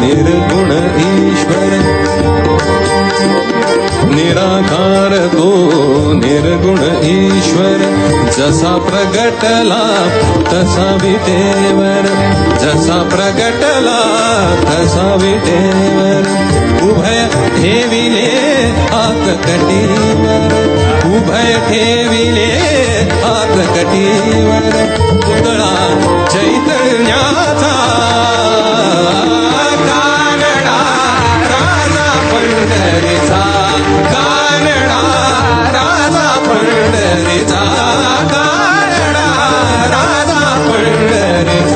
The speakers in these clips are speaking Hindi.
निर्गुण ईश्वर। निराकार तो निर्गुण ईश्वर। जसा प्रगटला, तसा विटेवर। जसा प्रगटला, तसा विटेवर। उभय ठेविले आत कटीवर। उभय ठेविले आत कटीवर। पुतळा चैतन्याचा पंढरीचा कानडा राजा पंढरीचा कानडा राजा पंढरीचा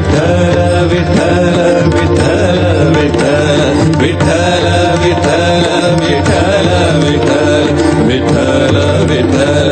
விட்டல விட்டல விட்டல விட்டல விட்டல விட்டல